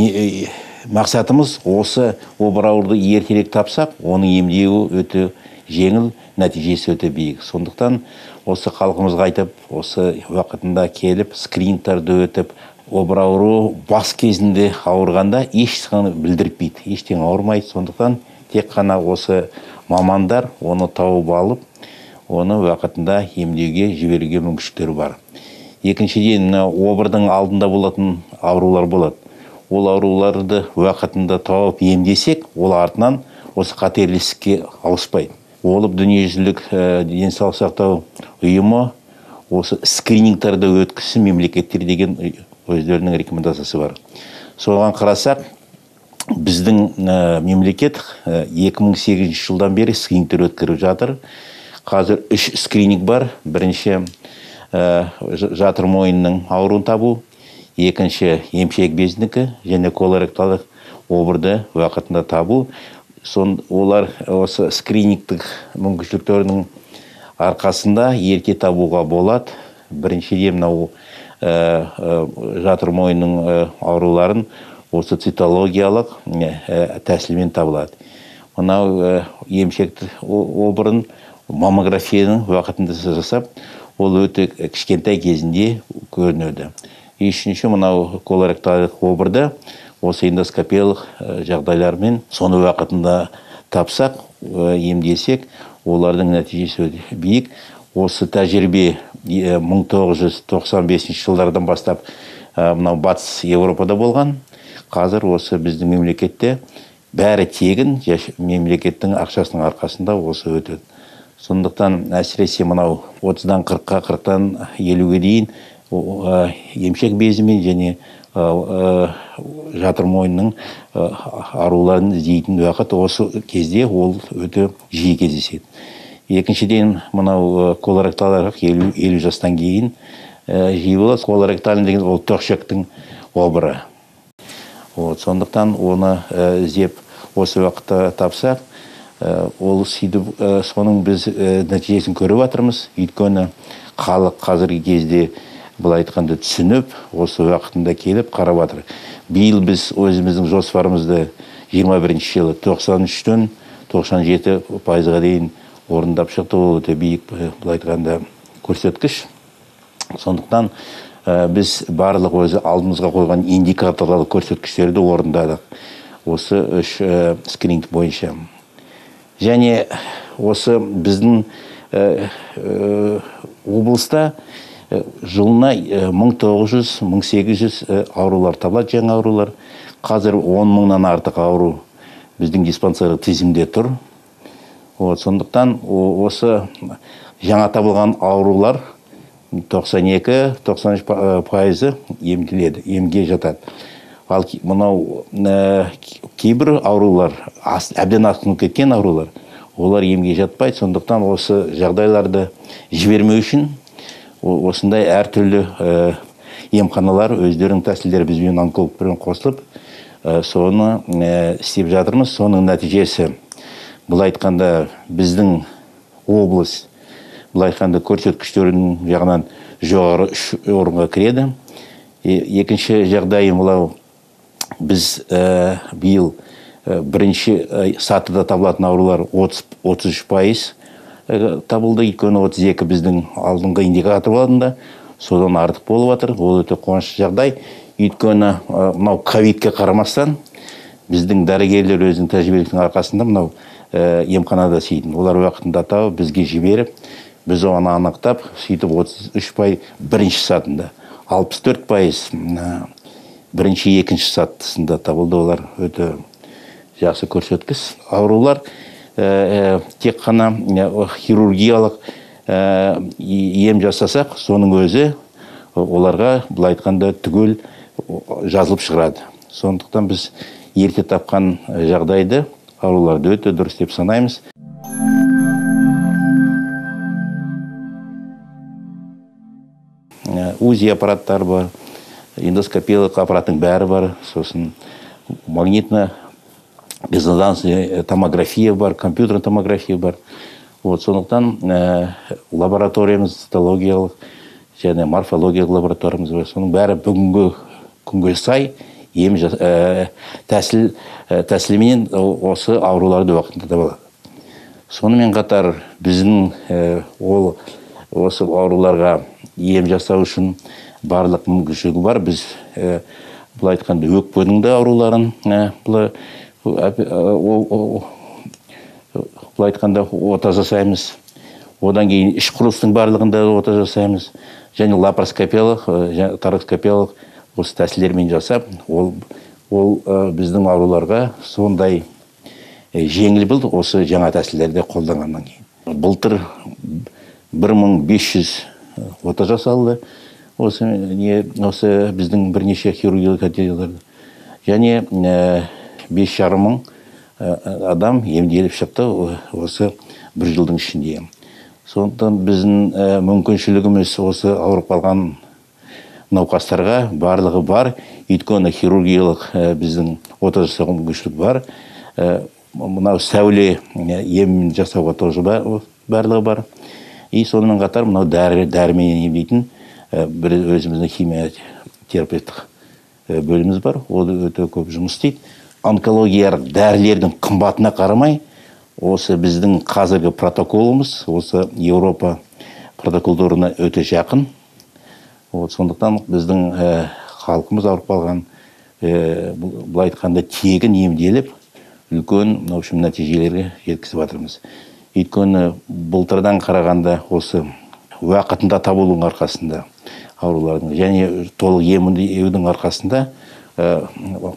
не, мақсатымыз осы обыр ауруды ертерек тапсақ оның емдеуі өте жеңіл нәтижесі өте биік. Сондықтан осы халқымызға айтып осы уақытында келіп скринингтарды өтіп обыр ауруы бас кезінде ауырғанда ешқаны білдіртпейді ештеңе ауырмайды. Сондықтан тек қана осы мамандар оны тауып алып оны уақытында емдеуге жіберуге мүмкіншіліктері бар. Екіншіден мына обырдың алдында болатын аурулар болады. Ол ауруларды уақытында тауып емдесек ол артынан осы қатерлі ісікке ауыспайды болып дүниежүзілік ә, денсаулық сақтау ұйымы осы скринингтерді өткізсін мемлекеттер деген өздерінің рекомендациясы бар. Соған қарасақ біздің ә, мемлекет ә, 2008 жылдан бері скринингтер өткізіп жатыр. Қазір үш скрининг бар. Бірінші ә, жатыр мойнының ауруын табу екінші емшек безінікі және колоректалдық обырды уақытында табу. Сон олар осы скринингтік мүмкіншіліктерінің арқасында ерте табуға болады. Біріншіден мынау ә, ә, жатыр мойнының ауруларын осы цитологиялық ә, тәсілмен табылады. Мынау ә, емшекті обырын маммографияны уақытында жасап ол өте кішкентай кезінде көрінеді. Үшінші мынау колоректалдық обырды осы эндоскопиялық жағдайлармен соны уақытында тапсақ емдесек олардың нәтижесі өте биік. Осы тәжірибе 1995 жылдардан бастап мынау батыс еуропада болған. Қазір осы біздің мемлекетте бәрі тегін мемлекеттің ақшасының арқасында осы өтеді. Сондықтан әсіресе мынау отыздан қырыққа қырықтан елуге дейін емшек безімен және жатыр мойнының аруларын іздейтін уақыт осы кезде ол өте жиі кездеседі. Екіншіден мынау колоректалдық елу, елу жастан кейін жиі болады. Колоректальный деген ол тоқшектің обыры. Вот сондықтан оны іздеп осы уақытта тапсақ ол сөйтіп соның біз нәтижесін көріп жатырмыз. Өйткені халық қазіргі кезде былай айтқанда түсініп осы уақытында келіп қарап жатыр. Биыл біз өзіміздің жоспарымызды 21 жылы 93-тен 97 пайызға дейін орындап шықты ол өте биік былай айтқанда көрсеткіш. Сондықтан ә, біз барлық өзі алдымызға қойған индикаторлық көрсеткіштерді орындадық. Осы үш ә, скрининг бойынша. Және осы біздің ә, облыста жылына 1900-1800 аурулар табылады жаңа аурулар. Қазір 10 мыңнан артық ауру біздің диспансерлік тізімде тұр. Вот сондықтан осы жаңа табылған аурулар 92-93 пайызы емделеді емге жатады. Ал мынау кейбір аурулар әбден асқынып кеткен аурулар олар емге жатпайды. Сондықтан осы жағдайларды жібермеу үшін осындай әртүрлі емханалар өздерінің тәсілдері бізбен онкологпен қосылып соны істеп жатырмыз. Соның нәтижесі былай айтқанда біздің облыс былай айтқанда көрсеткіштерінің жағынан жоғары үш орынға кіреді. Екінші жағдай мынау біз биыл бірінші сатыда табылатын аурулар 30-33 пайыз. Табылды өйткені 32 біздің алдыңғы индикатор болатында содан артық болып жатыр. Ол өте қуанышты жағдай. Өйткені мынау ковидке қарамастан біздің дәрігерлер өзінің тәжірибеліктің арқасында мынау емханада істейтін. Олар уақытында тауып бізге жіберіп біз оны анықтап сөйтіп 33 пай бірінші сатында 64 пайыз бірінші екінші сатысында табылды. Олар өте жақсы көрсеткіш. Аурулар тек қана хирургиялық ем жасасақ соның өзі оларға былай айтқанда түгел жазылып шығарады сондықтан біз ерте тапқан жағдайды ауруларды өте дұрыс деп санаймыз. Узи аппараттар бар эндоскопиялық аппараттың бәрі бар сосын магнитно резонансный томография бар компьютер томография бар. Вот сондықтан ә, лабораториямыз цитологиялық және морфологиялық лабораториямыз бар соның бәрі бүгінгі күнге сай ем тәсіл тәсіліменен осы ауруларды уақытында таба сонымен қатар біздің ол осы ауруларға ем жасау үшін барлық мүмкіншілігі бар. Біз былай айтқанда өкпенің де ауруларын былай былай айтқанда ота жасаймыз. Одан кейін іш құрылыстың барлығында ота жасаймыз. Және лапароскопиялық тороскопиялық осы тәсілдермен жасап ол ол біздің ауруларға сондай жеңіл болды осы жаңа тәсілдерді қолданғаннан кейін. Былтыр 1500 ота жасалды. Осы не осы біздің бірнеше хирургиялық және бес жарым мың адам емделіп шықты осы бір жылдың ішінде. Сондықтан біздің мүмкіншілігіміз осы ауырып қалған науқастарға барлығы бар. Өйткені хирургиялық біздің ота жасауға мүмкіншілік бар. Мынау сәуле ем жасауға тоже барлығы бар. И сонымен қатар мынау дәрі дәрімен емдейтін бір өзіміздің химия терапевтік бөліміміз бар. Ол өте көп жұмыс істейді. Онкология дәрілердің қымбатына қарамай осы біздің қазіргі протоколымыз осы еуропа протоколдарына өте жақын. Вот сондықтан біздің халқымыз ауырып қалған былай айтқанда тегін емделіп үлкен в общем нәтижелерге жеткізіп жатырмыз. Өйткені былтырдан қарағанда осы уақытында табылуының арқасында аурулардың және толық емдеудің арқасында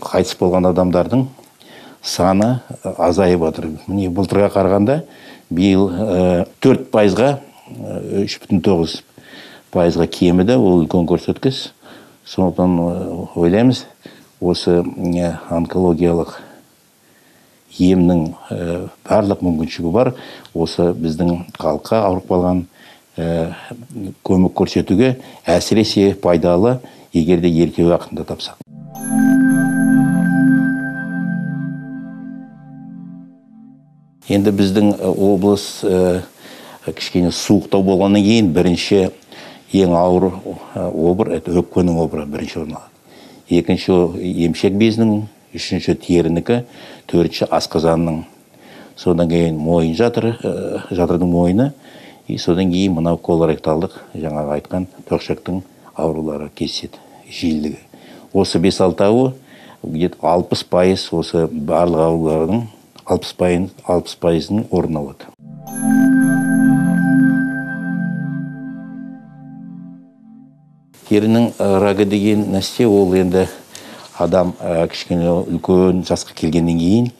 қайтыс болған адамдардың саны азайып жатыр міне былтырға қарағанда биыл төрт пайызға үш бүтін тоғыз пайызға кеміді ол үлкен көрсеткіш. Сондықтан ойлаймыз осы онкологиялық емнің барлық мүмкіншілігі бар. Осы біздің халыққа ауырып қалған көмек көрсетуге әсіресе пайдалы егер де ерте уақытында тапсақ. Енді біздің облыс кішкене суықтау болғаннан кейін бірінші ең ауыр обыр это өкпенің обыры бірінші орын алады. Екінші емшек безінің үшінші терінікі төртінші асқазанның. Содан кейін мойын жатыр жатырдың мойыны. И содан кейін мынау колоректалдық жаңағы айтқан тоқшектің аурулары кездеседі жиілігі. Осы бес алтауы где то алпыс пайыз осы барлық аурулардың алпыс алпыс пайызын орын алады терінің рагы деген нәрсе ол енді адам кішкене үлкен жасқа келгеннен кейін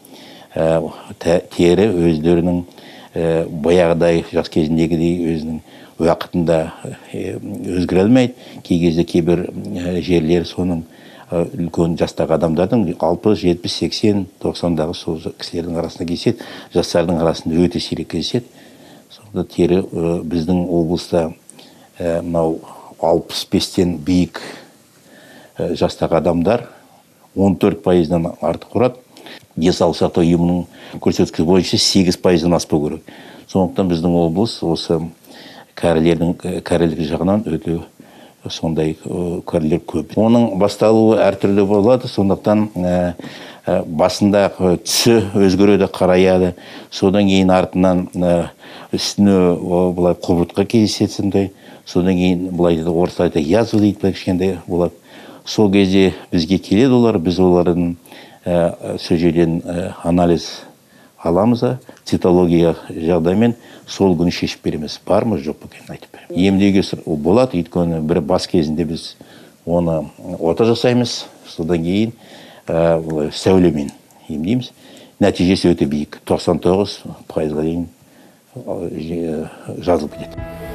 тері өздерінің баяғыдай жас кезіндегідей өзінің уақытында өзгере алмайды. Кей кезде кейбір жерлер соның үлкен жастағы адамдардың алпыс жетпіс сексен тоқсандағы сол кісілердің арасында кездеседі жастардың арасында өте сирек кездеседі сонда тері біздің облыста мынау алпыс бестен биік жастағы адамдар он төрт пайыздан артық құрады. Денсаулық сақтау ұйымының көрсеткіші бойынша сегіз пайыздан аспау керек. Сондықтан біздің облыс осы кәрілердің кәрілік жағынан өте сондай кәрілер көп. Оның басталуы әртүрлі болады. Сондықтан басында түсі өзгереді қараяды. Содан кейін артынан үстіне былай құбыртқа сондай. Содан кейін былай дейді орысша язва дейді былай кішкентай болады. Сол кезде бізге келеді олар. Біз олардың сол жерден анализ аламыз да цитология жағдаймен сол күні шешіп береміз. Бар ма? Жоқ па екенін айтып береміз. Емдеуге болады. Өйткені бір бас кезінде біз оны ота жасаймыз. Содан кейін сәулемен емдейміз. Нәтижесі өте биік. Тоқсан тоғыз пайызға дейін жазылып кетеді.